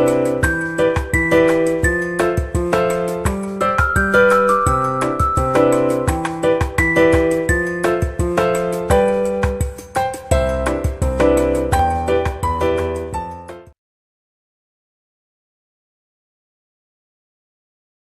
you